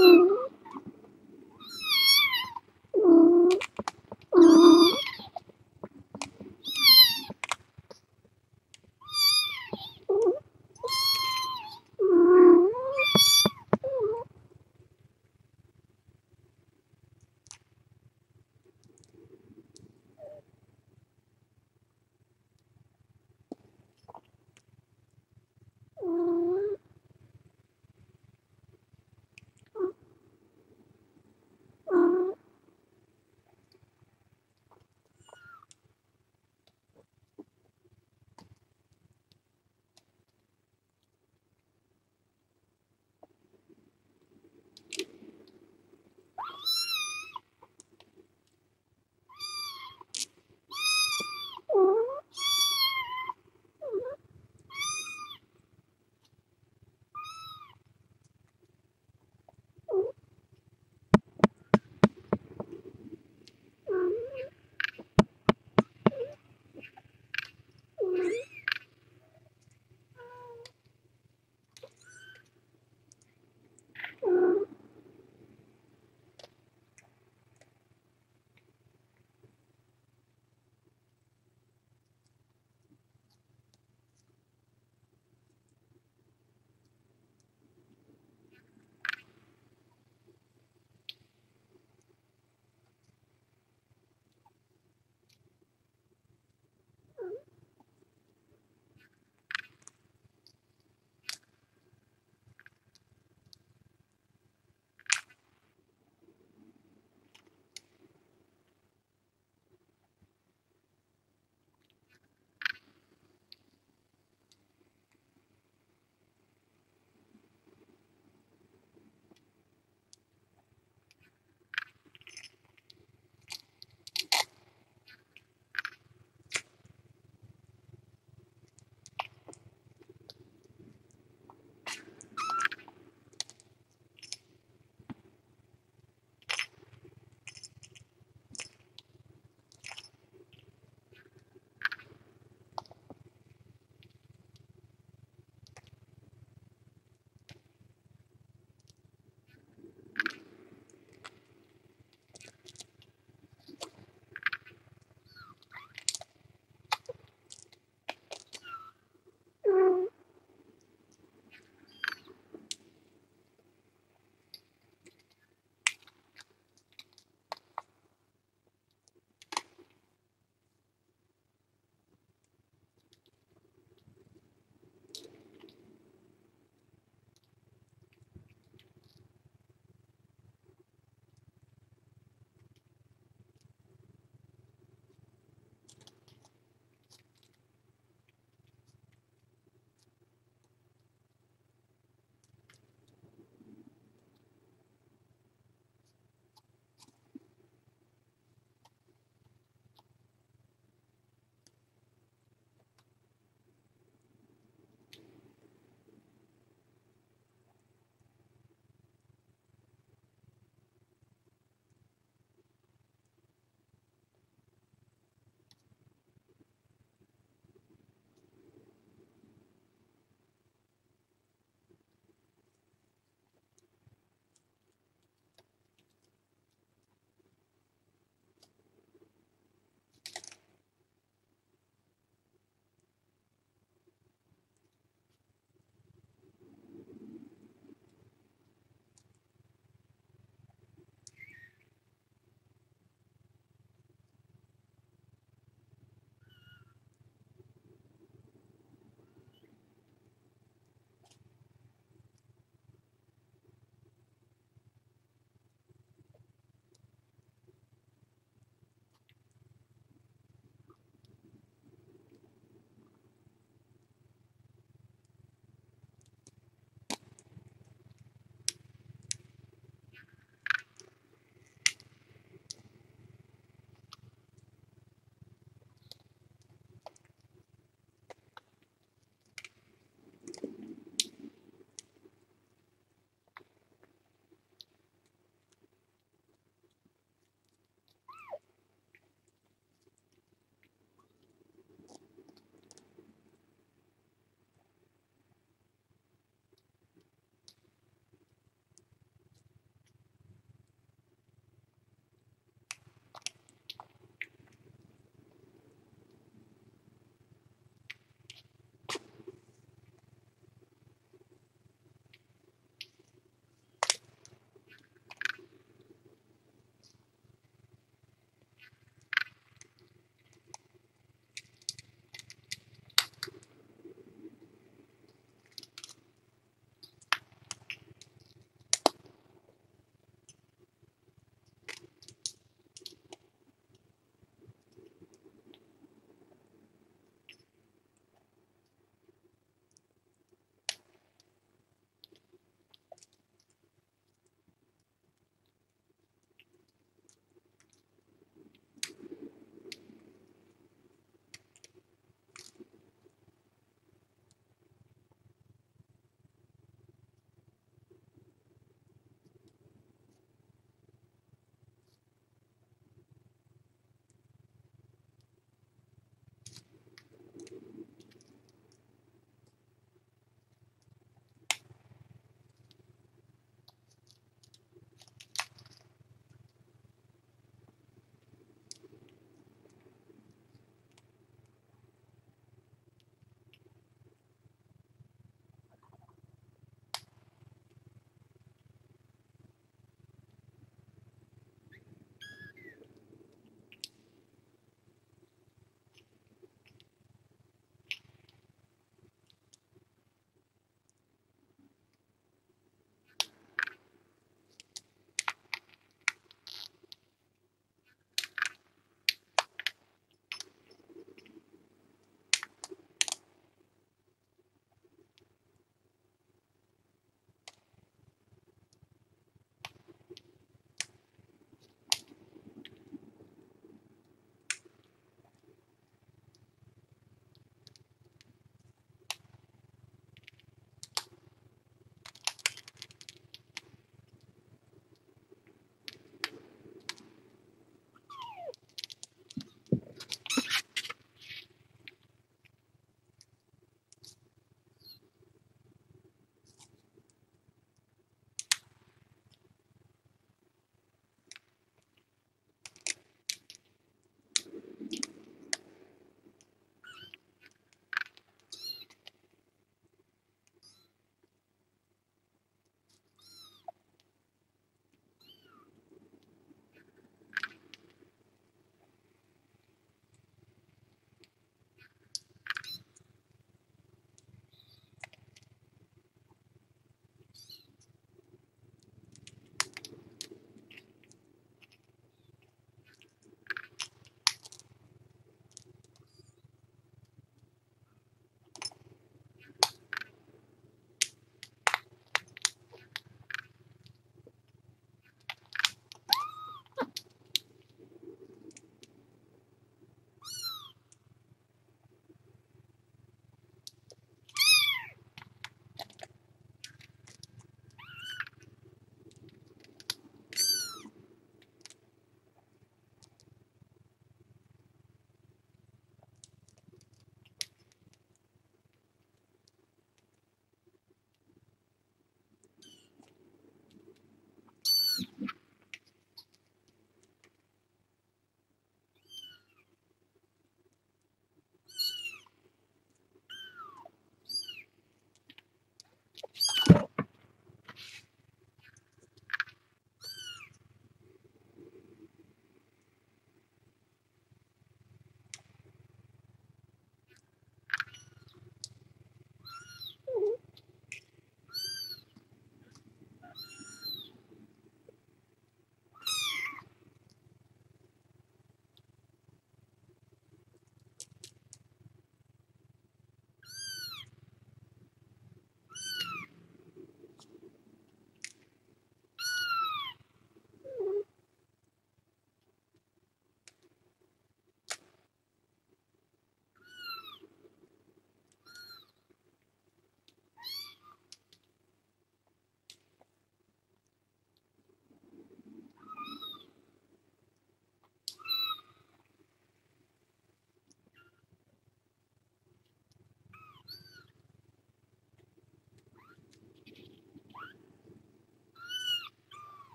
Ooh.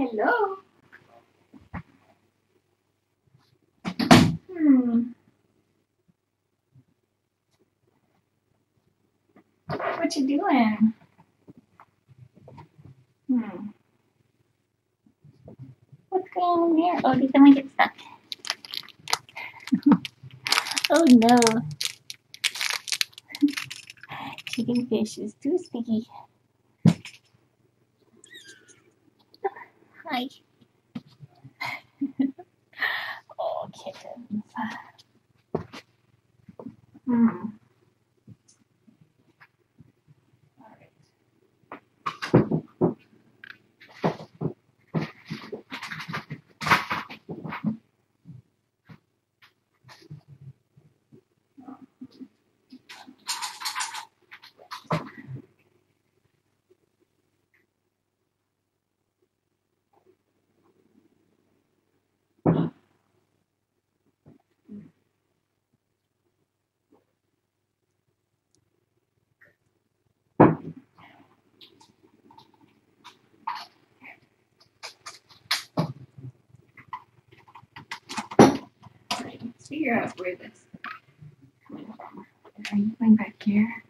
Hello. Hmm. What you doing? Hmm. What's going on there? Oh, did someone get stuck? oh no. Chicken fish is too sticky. Hi. Figure out where this coming from. Are you going back here?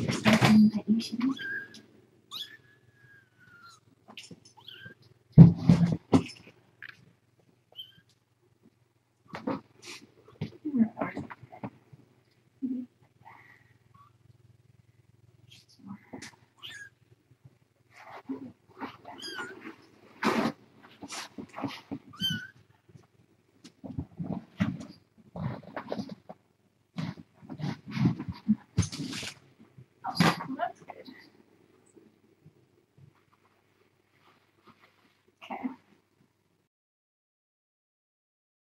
Is that you should